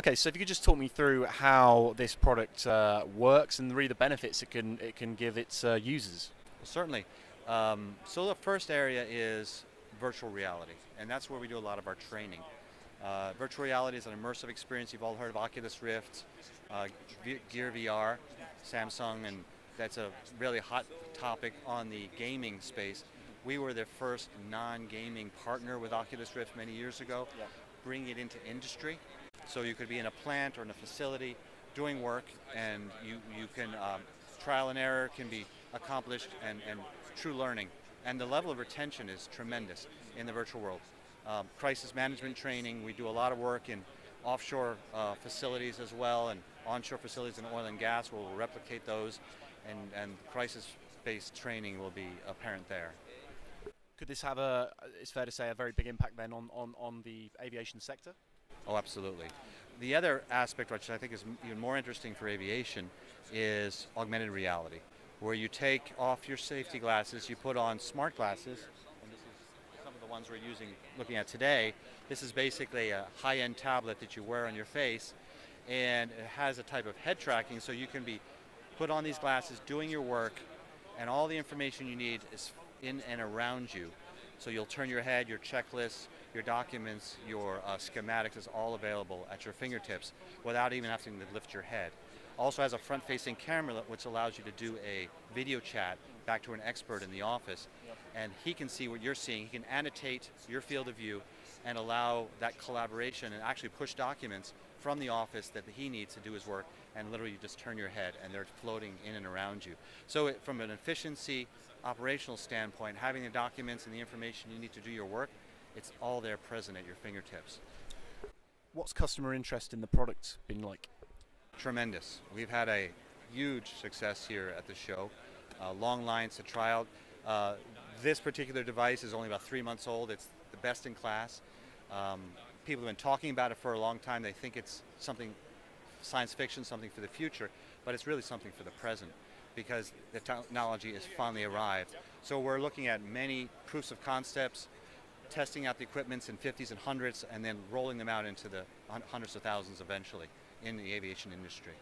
Okay, so if you could just talk me through how this product uh, works and really the benefits it can it can give its uh, users. Certainly. Um, so the first area is virtual reality, and that's where we do a lot of our training. Uh, virtual reality is an immersive experience. You've all heard of Oculus Rift, uh, Gear VR, Samsung, and that's a really hot topic on the gaming space. We were the first non-gaming partner with Oculus Rift many years ago, yeah. bringing it into industry. So you could be in a plant or in a facility doing work, and you, you can, um, trial and error can be accomplished and, and true learning. And the level of retention is tremendous in the virtual world. Um, crisis management training, we do a lot of work in offshore uh, facilities as well and onshore facilities in oil and gas. We'll replicate those and, and crisis-based training will be apparent there. Could this have a, it's fair to say, a very big impact then on, on, on the aviation sector? Oh, absolutely. The other aspect, which I think is even more interesting for aviation, is augmented reality, where you take off your safety glasses, you put on smart glasses, and this is some of the ones we're using, looking at today. This is basically a high-end tablet that you wear on your face, and it has a type of head tracking, so you can be put on these glasses, doing your work, and all the information you need is in and around you. So you'll turn your head, your checklists, your documents, your uh, schematics is all available at your fingertips without even having to lift your head. Also has a front-facing camera which allows you to do a video chat back to an expert in the office and he can see what you're seeing. He can annotate your field of view and allow that collaboration and actually push documents from the office that he needs to do his work and literally you just turn your head and they're floating in and around you. So it, from an efficiency, operational standpoint, having the documents and the information you need to do your work, it's all there present at your fingertips. What's customer interest in the product been like? Tremendous. We've had a huge success here at the show. Uh, long lines to try out. Uh, this particular device is only about three months old. It's the best in class. Um, people have been talking about it for a long time. They think it's something science fiction, something for the future, but it's really something for the present because the technology has finally arrived. So we're looking at many proofs of concepts, testing out the equipments in 50s and hundreds, and then rolling them out into the hundreds of thousands eventually in the aviation industry.